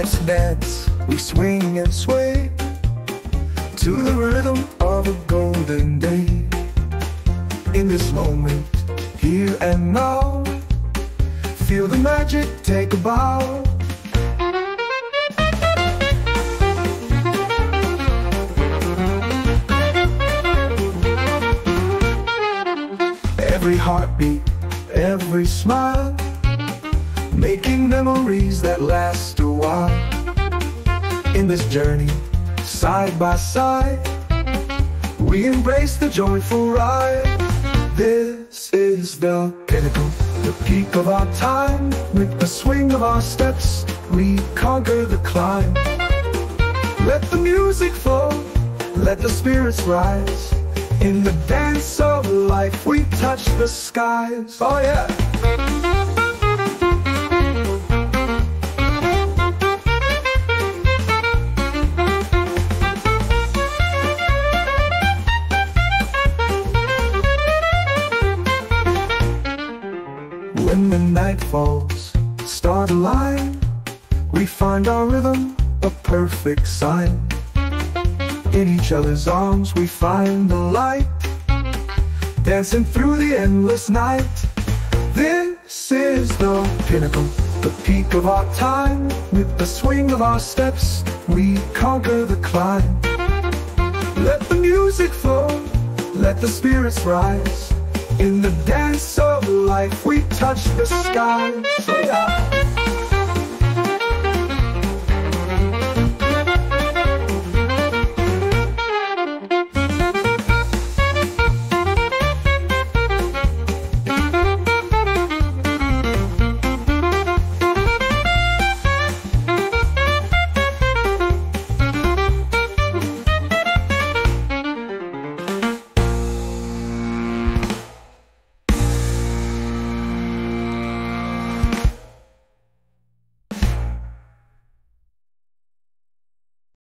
life's dance, we swing and sway to the rhythm of a golden day. In this moment, here and now, feel the magic, take a bow. Every heartbeat, every smile, making memories that last a while. In this journey, side by side, we embrace the joyful ride. This is the pinnacle, the peak of our time. With the swing of our steps, we conquer the climb. Let the music flow, let the spirits rise. In the dance of life, we touch the skies. Oh yeah. When the night falls, stars align, we find our rhythm, a perfect sign. In each other's arms we find the light, dancing through the endless night. This is the pinnacle, the peak of our time. With the swing of our steps, we conquer the climb. Let the music flow, let the spirits rise. In the dance touch the sky. So yeah.